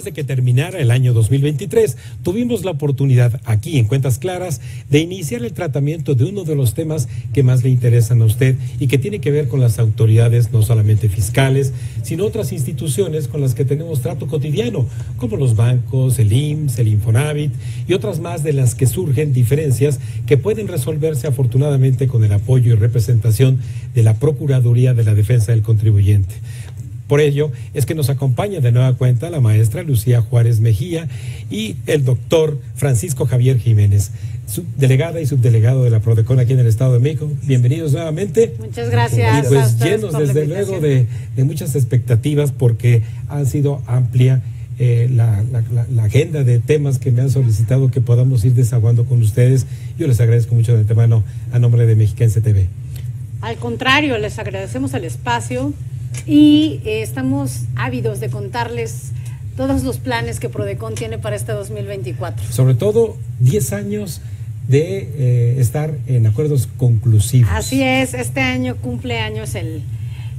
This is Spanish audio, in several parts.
Antes de que terminara el año 2023, tuvimos la oportunidad aquí en Cuentas Claras de iniciar el tratamiento de uno de los temas que más le interesan a usted y que tiene que ver con las autoridades no solamente fiscales, sino otras instituciones con las que tenemos trato cotidiano, como los bancos, el IMSS, el Infonavit y otras más de las que surgen diferencias que pueden resolverse afortunadamente con el apoyo y representación de la Procuraduría de la Defensa del Contribuyente. Por ello es que nos acompaña de nueva cuenta la maestra Lucía Juárez Mejía y el doctor Francisco Javier Jiménez, subdelegada y subdelegado de la Prodecon aquí en el Estado de México. Bienvenidos nuevamente. Muchas gracias. Y pues llenos desde luego de, muchas expectativas porque ha sido amplia eh, la, agenda de temas que me han solicitado que podamos ir desaguando con ustedes. Yo les agradezco mucho de antemano a nombre de Mexiquense TV. Al contrario, les agradecemos el espacio y eh, estamos ávidos de contarles todos los planes que Prodecon tiene para este 2024. Sobre todo 10 años de eh, estar en acuerdos conclusivos. Así es, este año cumple años el,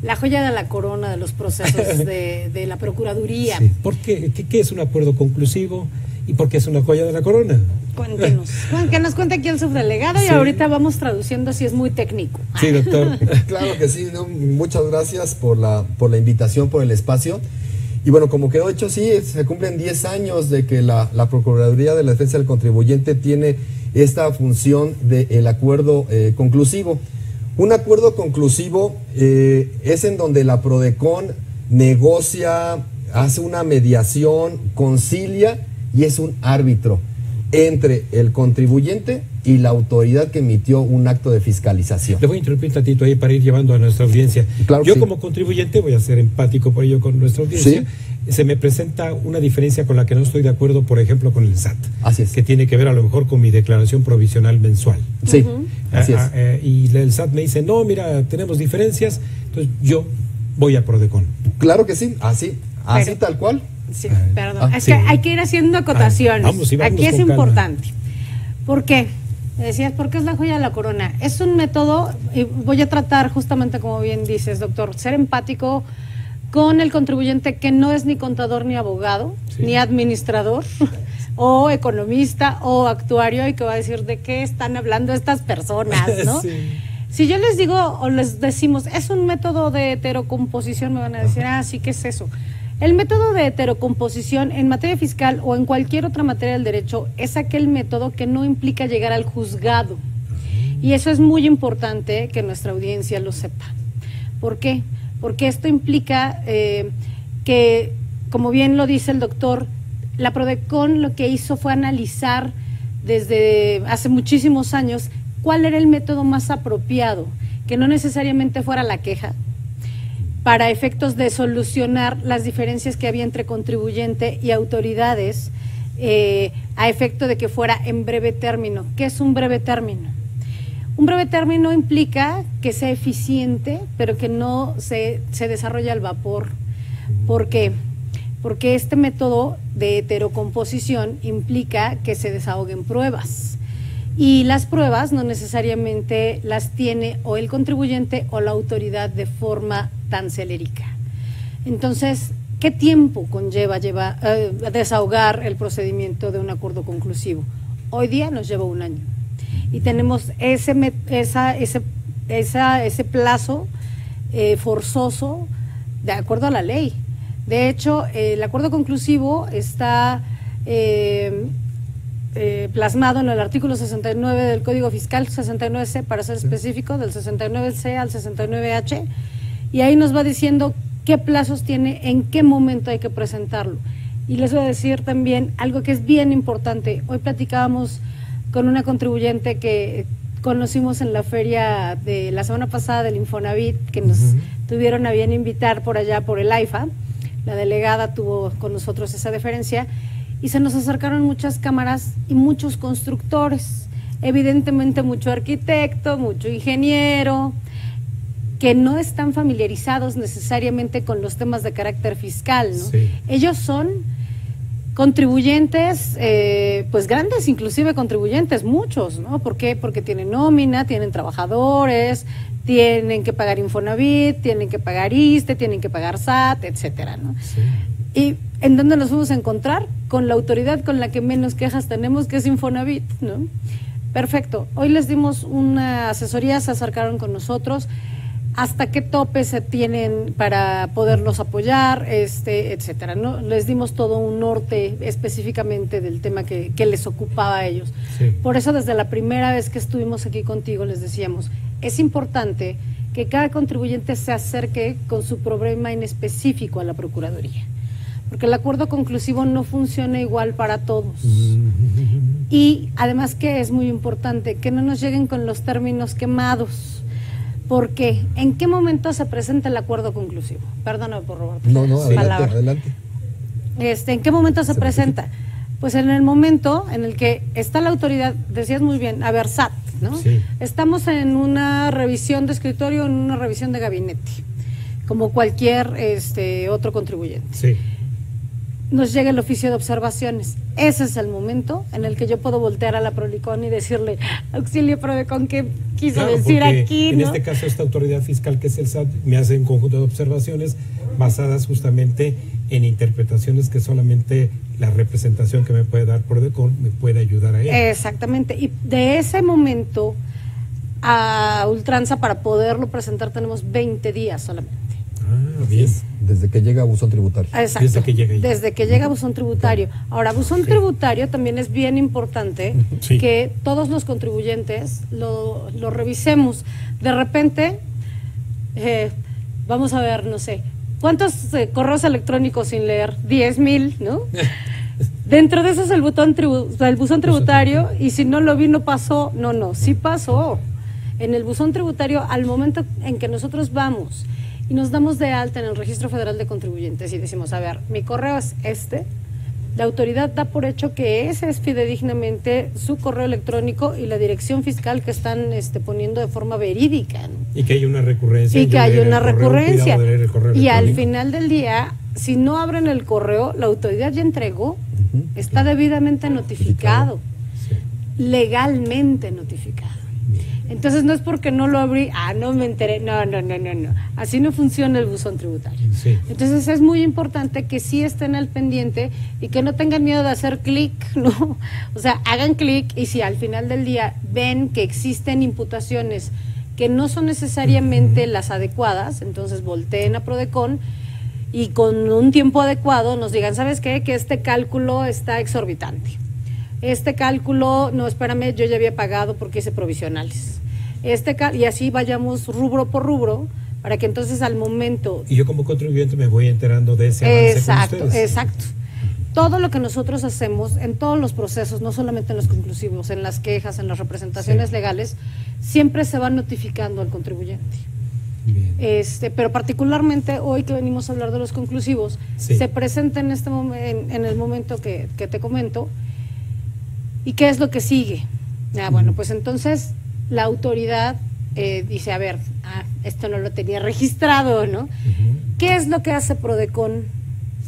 la joya de la corona de los procesos de, la Procuraduría. ¿Por qué? qué? es un acuerdo conclusivo y por qué es una joya de la corona? Cuéntenos, que nos cuente aquí el subdelegado y ahorita vamos traduciendo si es muy técnico. Sí, doctor. claro que sí, muchas gracias por la, por la invitación, por el espacio. Y bueno, como quedó hecho, sí, se cumplen 10 años de que la, Procuraduría de la Defensa del Contribuyente tiene esta función del acuerdo eh, conclusivo. Un acuerdo conclusivo eh, es en donde la PRODECON negocia, hace una mediación, concilia y es un árbitro entre el contribuyente y la autoridad que emitió un acto de fiscalización. Le voy a interrumpir un tantito ahí para ir llevando a nuestra audiencia. Yo como contribuyente voy a ser empático por ello con nuestra audiencia. Se me presenta una diferencia con la que no estoy de acuerdo, por ejemplo, con el SAT. Así es. Que tiene que ver a lo mejor con mi declaración provisional mensual. Sí, así es. Eh, y el SAT me dice, no, mira, tenemos diferencias, entonces yo voy a Prodecon. Claro que sí, así, así tal cual. Sí, perdón. Ah, es que hay que ir haciendo acotaciones. Aquí es importante. ¿Por qué? Decías, ¿por qué es la joya de la corona? Es un método, y voy a tratar justamente como bien dices, doctor, ser empático con el contribuyente que no es ni contador ni abogado, ni administrador, o economista o actuario, y que va a decir de qué están hablando estas personas, ¿no? Si yo les digo o les decimos, es un método de heterocomposición, me van a decir, ah, sí, ¿qué es eso? El método de heterocomposición en materia fiscal o en cualquier otra materia del derecho es aquel método que no implica llegar al juzgado. Y eso es muy importante que nuestra audiencia lo sepa. ¿Por qué? Porque esto implica eh, que, como bien lo dice el doctor, la PRODECON lo que hizo fue analizar desde hace muchísimos años cuál era el método más apropiado, que no necesariamente fuera la queja, para efectos de solucionar las diferencias que había entre contribuyente y autoridades eh, a efecto de que fuera en breve término. ¿Qué es un breve término? Un breve término implica que sea eficiente, pero que no se, se desarrolle al vapor. ¿Por qué? Porque este método de heterocomposición implica que se desahoguen pruebas. Y las pruebas no necesariamente las tiene o el contribuyente o la autoridad de forma tan celérica. Entonces, ¿qué tiempo conlleva lleva, eh, desahogar el procedimiento de un acuerdo conclusivo? Hoy día nos lleva un año. Y tenemos ese, esa, ese, ese plazo eh, forzoso de acuerdo a la ley. De hecho, el acuerdo conclusivo está eh, plasmado en el artículo 69 del Código Fiscal, 69C para ser específico, del 69C al 69H, y ahí nos va diciendo qué plazos tiene, en qué momento hay que presentarlo. Y les voy a decir también algo que es bien importante. Hoy platicábamos con una contribuyente que conocimos en la feria de la semana pasada del Infonavit, que nos tuvieron a bien invitar por allá por el AIFA. La delegada tuvo con nosotros esa deferencia y se nos acercaron muchas cámaras y muchos constructores, evidentemente mucho arquitecto, mucho ingeniero, que no están familiarizados necesariamente con los temas de carácter fiscal. ¿no? Ellos son contribuyentes, eh, pues grandes inclusive contribuyentes, muchos, ¿no? ¿Por qué? Porque tienen nómina, tienen trabajadores, tienen que pagar Infonavit, tienen que pagar ISTE, tienen que pagar SAT, etcétera, ¿no? ¿Y en dónde nos vamos a encontrar? Con la autoridad con la que menos quejas tenemos, que es Infonavit, ¿no? Perfecto. Hoy les dimos una asesoría, se acercaron con nosotros. ¿Hasta qué tope se tienen para poderlos apoyar, este, etcétera? ¿no? Les dimos todo un norte específicamente del tema que, les ocupaba a ellos. Por eso, desde la primera vez que estuvimos aquí contigo, les decíamos, es importante que cada contribuyente se acerque con su problema en específico a la Procuraduría porque el acuerdo conclusivo no funciona igual para todos. Y además que es muy importante que no nos lleguen con los términos quemados. Porque, ¿en qué momento se presenta el acuerdo conclusivo? Perdóname por robarte No, no, adelante, adelante. Este, ¿En qué momento se, presenta? Pues en el momento en el que está la autoridad, decías muy bien, a ver, SAT, ¿no? Estamos en una revisión de escritorio, en una revisión de gabinete, como cualquier este, otro contribuyente. Sí nos llega el oficio de observaciones. Ese es el momento en el que yo puedo voltear a la Prolicón y decirle, auxilio Prodecon, ¿qué quiso decir aquí? En este caso, esta autoridad fiscal que es el SAT me hace un conjunto de observaciones basadas justamente en interpretaciones que solamente la representación que me puede dar Prodecon me puede ayudar a él. Exactamente. Y de ese momento a ultranza para poderlo presentar tenemos 20 días solamente. Ah, bien. Desde que llega a buzón tributario. Exacto. Desde que llega, Desde que llega a buzón tributario. Ahora, buzón tributario también es bien importante que todos los contribuyentes lo, revisemos. De repente, eh, vamos a ver, no sé, ¿cuántos eh, correos electrónicos sin leer? 10 mil, ¿no? Dentro de eso es el, botón el buzón tributario y si no lo vi no pasó. No, no, sí pasó. En el buzón tributario, al momento en que nosotros vamos y nos damos de alta en el Registro Federal de Contribuyentes y decimos, a ver, mi correo es este, la autoridad da por hecho que ese es fidedignamente su correo electrónico y la dirección fiscal que están este, poniendo de forma verídica. Y que hay una recurrencia. Y que hay una recurrencia. y al final del día, si no abren el correo, la autoridad ya entregó, está debidamente notificado, legalmente notificado. Entonces no es porque no lo abrí, ah, no me enteré, no, no, no, no, no. Así no funciona el buzón tributario. Entonces es muy importante que sí estén al pendiente y que no tengan miedo de hacer clic, ¿no? O sea, hagan clic y si al final del día ven que existen imputaciones que no son necesariamente las adecuadas, entonces volteen a Prodecon y con un tiempo adecuado nos digan, ¿sabes qué? Que este cálculo está exorbitante. Este cálculo, no, espérame, yo ya había pagado porque hice provisionales este y así vayamos rubro por rubro para que entonces al momento y yo como contribuyente me voy enterando de ese avance exacto exacto. Todo lo que nosotros hacemos en todos los procesos no solamente en los conclusivos en las quejas en las representaciones legales siempre se va notificando al contribuyente. Este, pero particularmente hoy que venimos a hablar de los conclusivos, se presenta en este momento, en, el momento que, que, te comento, y qué es lo que sigue. Ah, bueno, pues entonces la autoridad eh, dice, a ver, ah, esto no lo tenía registrado, ¿no? ¿Qué es lo que hace Prodecon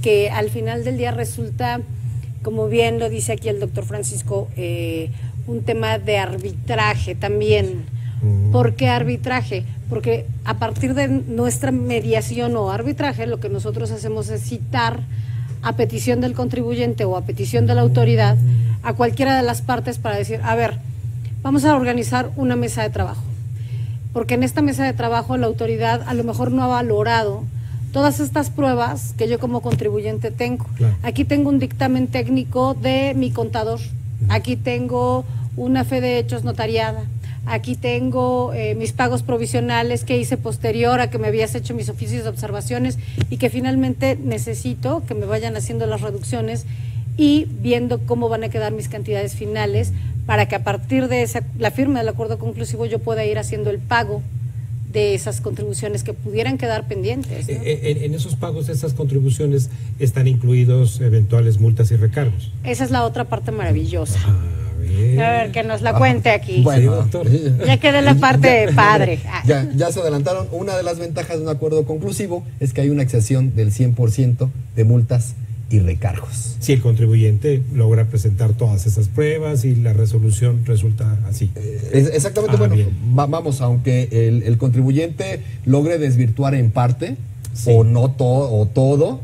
que al final del día resulta, como bien lo dice aquí el doctor Francisco, eh, un tema de arbitraje también? ¿Por qué arbitraje? Porque a partir de nuestra mediación o arbitraje, lo que nosotros hacemos es citar a petición del contribuyente o a petición de la autoridad a cualquiera de las partes para decir, a ver, vamos a organizar una mesa de trabajo. Porque en esta mesa de trabajo la autoridad a lo mejor no ha valorado todas estas pruebas que yo como contribuyente tengo. Aquí tengo un dictamen técnico de mi contador, aquí tengo una fe de hechos notariada, aquí tengo eh, mis pagos provisionales que hice posterior a que me habías hecho mis oficios de observaciones y que finalmente necesito que me vayan haciendo las reducciones y viendo cómo van a quedar mis cantidades finales para que a partir de esa, la firma del acuerdo conclusivo yo pueda ir haciendo el pago de esas contribuciones que pudieran quedar pendientes. Eh, eh, en, esos pagos, esas contribuciones, están incluidos eventuales multas y recargos. Esa es la otra parte maravillosa. A ver, que nos la cuente aquí. Bueno, doctor. Ya quedé la parte padre. Ya, ya se adelantaron. Una de las ventajas de un acuerdo conclusivo es que hay una excepción del 100% de multas y recargos. Si el contribuyente logra presentar todas esas pruebas y la resolución resulta así. Eh, exactamente, ah, bueno, vamos, aunque el, contribuyente logre desvirtuar en parte o no todo o todo,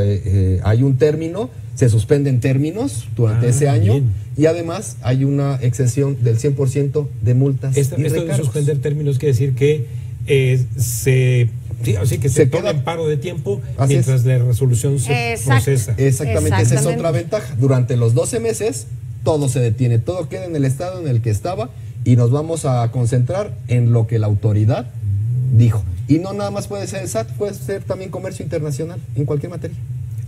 eh, hay un término, se suspenden términos durante ah, ese año y además hay una exención del 100% de multas. Y esto de suspender términos quiere decir que se así que se, queda en paro de tiempo mientras la resolución se procesa. Exactamente, esa es otra ventaja. Durante los 12 meses todo se detiene, todo queda en el estado en el que estaba y nos vamos a concentrar en lo que la autoridad dijo. Y no nada más puede ser el SAT, puede ser también comercio internacional, en cualquier materia.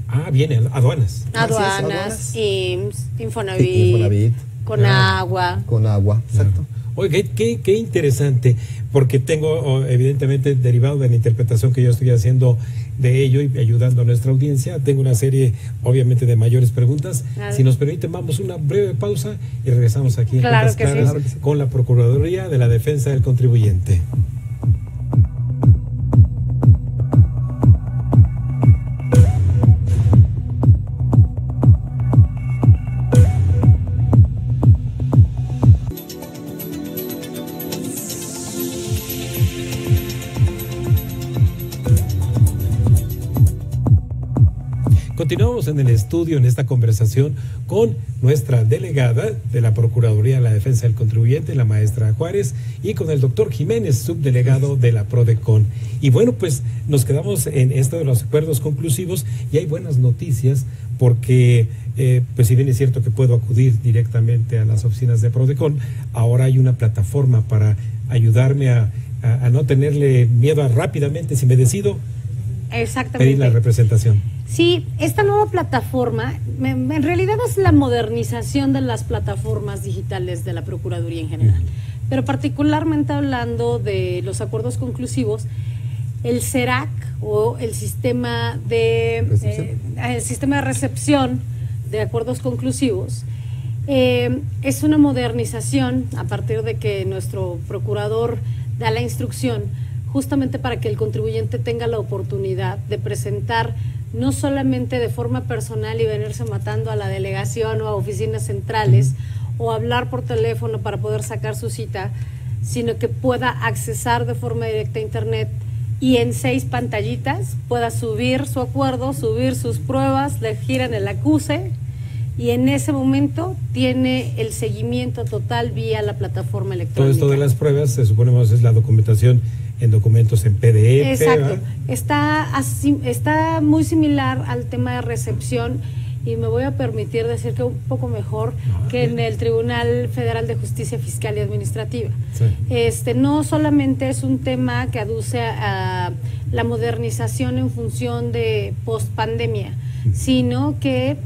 Ah, viene, aduanas. Aduanas, IMSS, Infonavit, con agua. Con agua, exacto. Oye, qué, qué, interesante, porque tengo evidentemente derivado de la interpretación que yo estoy haciendo de ello y ayudando a nuestra audiencia, tengo una serie obviamente de mayores preguntas. Si nos permiten, vamos a una breve pausa y regresamos aquí claro con la Procuraduría de la Defensa del Contribuyente. Continuamos en el estudio, en esta conversación, con nuestra delegada de la Procuraduría de la Defensa del Contribuyente, la maestra Juárez, y con el doctor Jiménez, subdelegado de la PRODECON. Y bueno, pues nos quedamos en esto de los acuerdos conclusivos y hay buenas noticias porque, eh, pues si bien es cierto que puedo acudir directamente a las oficinas de PRODECON, ahora hay una plataforma para ayudarme a, no tenerle miedo a rápidamente, si me decido, pedir la representación. Sí, esta nueva plataforma, en realidad es la modernización de las plataformas digitales de la Procuraduría en general, pero particularmente hablando de los acuerdos conclusivos, el CERAC o el sistema de, eh, el sistema de recepción de acuerdos conclusivos eh, es una modernización a partir de que nuestro procurador da la instrucción justamente para que el contribuyente tenga la oportunidad de presentar no solamente de forma personal y venirse matando a la delegación o a oficinas centrales o hablar por teléfono para poder sacar su cita, sino que pueda accesar de forma directa a Internet y en seis pantallitas pueda subir su acuerdo, subir sus pruebas, le giran el acuse y en ese momento tiene el seguimiento total vía la plataforma electrónica. Todo esto de las pruebas, se supone es la documentación en documentos en PDF. Exacto. Está, está muy similar al tema de recepción y me voy a permitir decir que un poco mejor ah, que en el Tribunal Federal de Justicia Fiscal y Administrativa. Este no solamente es un tema que aduce a, la modernización en función de post pandemia, sino que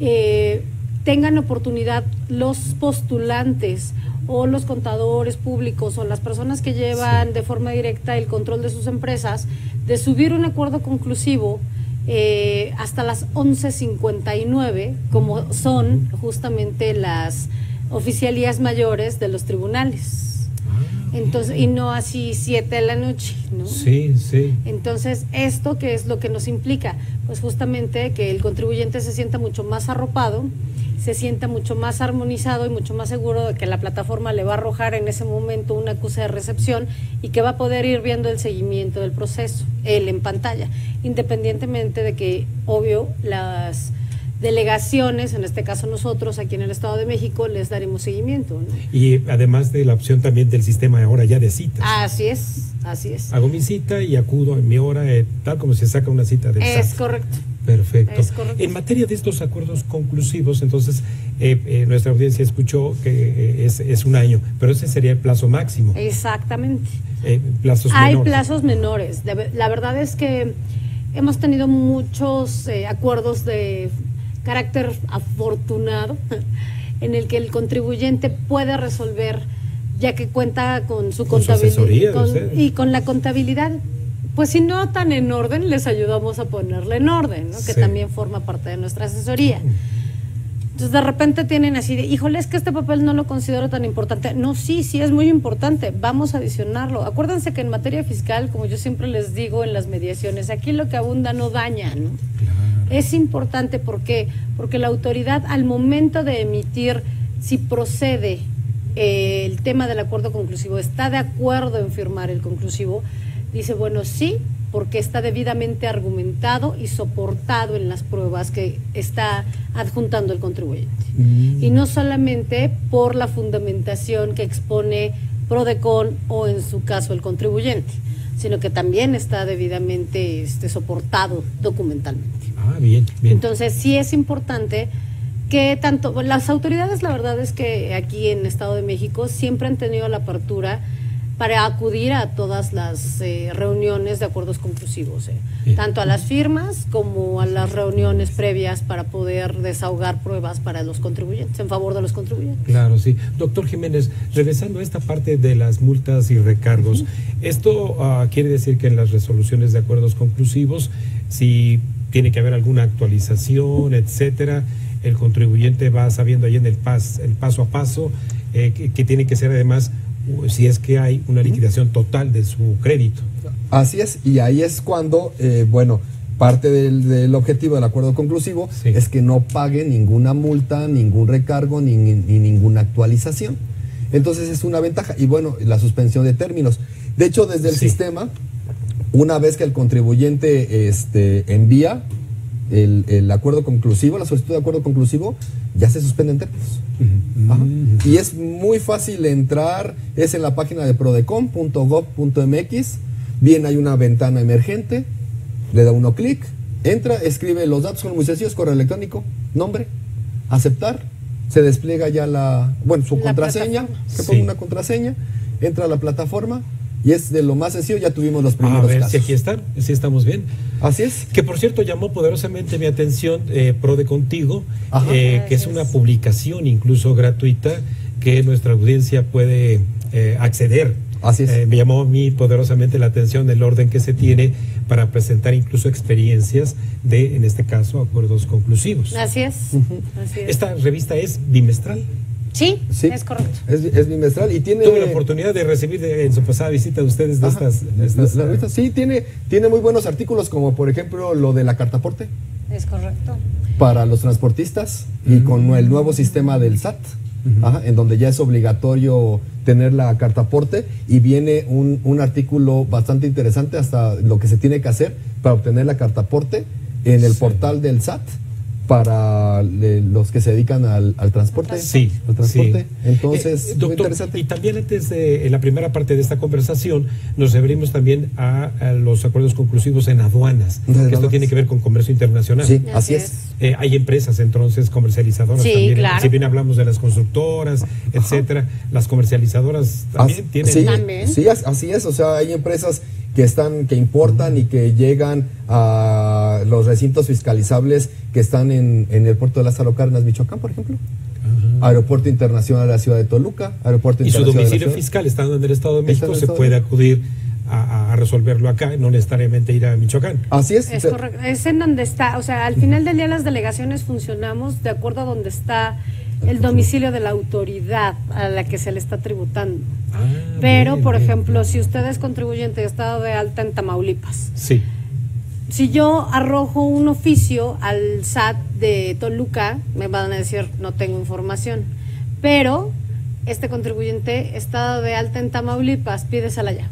eh, tengan oportunidad los postulantes o los contadores públicos o las personas que llevan de forma directa el control de sus empresas de subir un acuerdo conclusivo eh, hasta las 11.59, como son justamente las oficialías mayores de los tribunales. Ah, Entonces, y no así 7 de la noche, ¿no? Sí, sí. Entonces, ¿esto qué es lo que nos implica? Pues justamente que el contribuyente se sienta mucho más arropado, se sienta mucho más armonizado y mucho más seguro de que la plataforma le va a arrojar en ese momento una acusa de recepción y que va a poder ir viendo el seguimiento del proceso, él en pantalla, independientemente de que, obvio, las delegaciones, en este caso nosotros aquí en el Estado de México, les daremos seguimiento. Y además de la opción también del sistema ahora ya de citas. Así es, así es. Hago mi cita y acudo en mi hora, eh, tal como se saca una cita del Es correcto. Perfecto. En materia de estos acuerdos conclusivos, entonces eh, eh, nuestra audiencia escuchó que es, es, un año, pero ese sería el plazo máximo. Exactamente. plazos Hay plazos menores. La verdad es que hemos tenido muchos acuerdos de carácter afortunado en el que el contribuyente puede resolver ya que cuenta con su contabilidad y con la contabilidad pues si no tan en orden, les ayudamos a ponerle en orden, ¿no? que también forma parte de nuestra asesoría. Entonces de repente tienen así de, híjole, es que este papel no lo considero tan importante. No, sí, sí es muy importante, vamos a adicionarlo. Acuérdense que en materia fiscal, como yo siempre les digo en las mediaciones, aquí lo que abunda no daña, ¿no? Es importante, ¿por qué? Porque la autoridad al momento de emitir si procede eh, el tema del acuerdo conclusivo, está de acuerdo en firmar el conclusivo, dice, bueno, sí, porque está debidamente argumentado y soportado en las pruebas que está adjuntando el contribuyente. Mm. Y no solamente por la fundamentación que expone PRODECON o en su caso el contribuyente, sino que también está debidamente este, soportado documentalmente. Ah, bien, bien. Entonces sí es importante que tanto las autoridades, la verdad es que aquí en Estado de México siempre han tenido la apertura para acudir a todas las eh, reuniones de acuerdos conclusivos, eh. tanto a las firmas como a las reuniones previas para poder desahogar pruebas para los contribuyentes, en favor de los contribuyentes. Claro, sí. Doctor Jiménez, regresando a esta parte de las multas y recargos, ¿esto ah, quiere decir que en las resoluciones de acuerdos conclusivos, si tiene que haber alguna actualización, etcétera, el contribuyente va sabiendo ahí en el, pas, el paso a paso, eh, que tiene que ser además si es que hay una liquidación total de su crédito. Así es, y ahí es cuando, eh, bueno, parte del, objetivo del acuerdo conclusivo es que no pague ninguna multa, ningún recargo, ni, ninguna actualización. Entonces es una ventaja. Y bueno, la suspensión de términos. De hecho, desde el sistema, una vez que el contribuyente este, envía el, acuerdo conclusivo, la solicitud de acuerdo conclusivo, ya se suspenden términos. Y es muy fácil entrar, es en la página de prodecom.gov.mx, bien hay una ventana emergente, le da uno clic, entra, escribe los datos son muy sencillos, correo electrónico, nombre, aceptar, se despliega ya la, bueno, su contraseña, se pone una contraseña, entra a la plataforma, y es de lo más sencillo, ya tuvimos los primeros A ver si aquí están, si estamos bien. Así es. Que por cierto llamó poderosamente mi atención eh, Pro de Contigo, eh, que es una publicación incluso gratuita que nuestra audiencia puede eh, acceder. Así es. Eh, me llamó a mí poderosamente la atención el orden que se tiene para presentar incluso experiencias de, en este caso, acuerdos conclusivos. Así es. Así es. Esta revista es bimestral. Sí, es correcto. Es, bimestral y tiene... Tuve la oportunidad de recibir en su pasada visita de ustedes de estas... Eh, sí, tiene, tiene muy buenos artículos como por ejemplo lo de la cartaporte. Es correcto. Para los transportistas y mm. con el nuevo sistema del SAT. en donde ya es obligatorio tener la cartaporte y viene un, un, artículo bastante interesante hasta lo que se tiene que hacer para obtener la cartaporte en el portal del SAT para los que se dedican al, transporte. Sí, al transporte. Entonces, eh, doctor, interesante. Y también antes de en la primera parte de esta conversación, nos abrimos también a, los acuerdos conclusivos en aduanas. esto tiene que ver con comercio internacional. Sí, así, es. Eh, hay empresas entonces comercializadoras también. Claro. Si bien hablamos de las constructoras, etcétera, las comercializadoras también tienen. Sí, sí, así es. O sea, hay empresas que están, que importan y que llegan a los recintos fiscalizables que están en, el puerto de Lázaro Cárdenas, Michoacán, por ejemplo. Aeropuerto Internacional de la Ciudad de Toluca, Aeropuerto Y su domicilio fiscal estando en el Estado de México se puede acudir a, resolverlo acá, no necesariamente ir a Michoacán. Así es. Es correcto. Es en donde está, o sea, al final del día las delegaciones funcionamos de acuerdo a donde está el domicilio de la autoridad a la que se le está tributando. Ah, Pero, por ejemplo, si usted es contribuyente de estado de alta en Tamaulipas, sí. Si yo arrojo un oficio al SAT de Toluca, me van a decir no tengo información. Pero este contribuyente estado de alta en Tamaulipas, pídesela allá.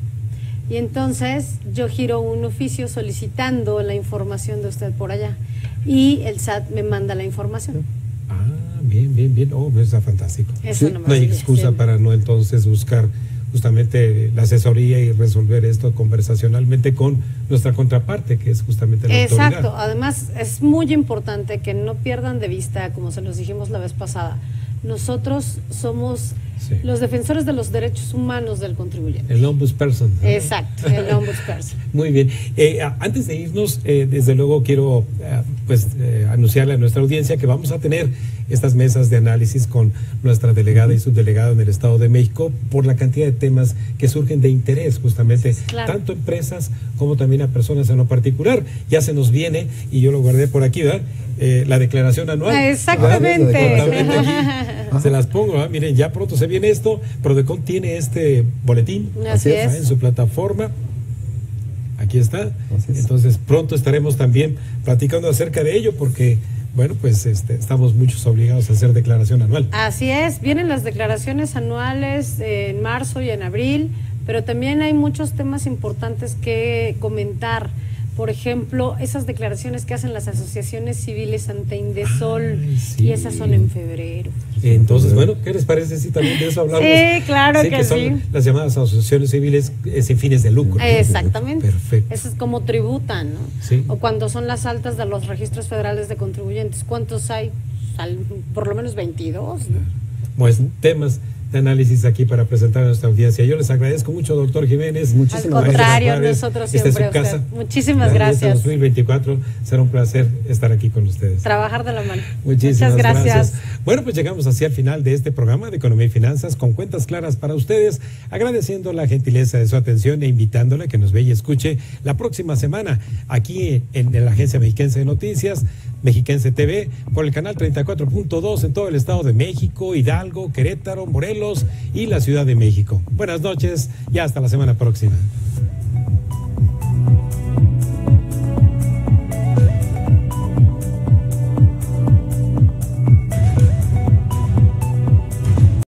Y entonces yo giro un oficio solicitando la información de usted por allá. Y el SAT me manda la información. Ah, bien, bien, bien. Oh, pues está fantástico. no, hay excusa para no entonces buscar justamente la asesoría y resolver esto conversacionalmente con nuestra contraparte, que es justamente la Exacto. Además, es muy importante que no pierdan de vista, como se los dijimos la vez pasada, nosotros somos los defensores de los derechos humanos del contribuyente. El ombudsperson. Exacto, el ombudsperson. Muy bien. Eh, antes de irnos, eh, desde luego quiero eh, pues anunciarle a nuestra audiencia que vamos a tener estas mesas de análisis con nuestra delegada y subdelegada en el Estado de México por la cantidad de temas que surgen de interés justamente, tanto empresas como también a personas en lo particular. Ya se nos viene, y yo lo guardé por aquí, ¿verdad? La declaración anual. Exactamente. se las pongo, miren, ya pronto se viene esto. Prodecon tiene este boletín Así es. en su plataforma. Aquí está. Entonces pronto estaremos también platicando acerca de ello porque bueno, pues este, estamos muchos obligados a hacer declaración anual. Así es, vienen las declaraciones anuales en marzo y en abril, pero también hay muchos temas importantes que comentar por ejemplo, esas declaraciones que hacen las asociaciones civiles ante Indesol, y esas son en febrero. Entonces, bueno, ¿qué les parece si también de eso hablamos? Sí, claro que, sí. Las llamadas asociaciones civiles eh, sin fines de lucro. Exactamente. Perfecto. Eso es como tributan, ¿no? Sí. O cuando son las altas de los registros federales de contribuyentes, ¿cuántos hay? Por lo menos 22, ¿no? Pues temas de análisis aquí para presentar a nuestra audiencia. Yo les agradezco mucho, doctor Jiménez. Muchísimas Al contrario, nosotros siempre. casa. Muchísimas gracias. 2024 será un placer estar aquí con ustedes. Trabajar de la mano. Muchísimas Muchas gracias. Bueno, pues llegamos hacia el final de este programa de Economía y Finanzas con cuentas claras para ustedes, agradeciendo la gentileza de su atención e invitándole a que nos vea y escuche la próxima semana aquí en, en la Agencia Mexiquense de Noticias Mexiquense TV por el canal 34.2 en todo el Estado de México, Hidalgo, Querétaro, Morelos y la Ciudad de México. Buenas noches y hasta la semana próxima.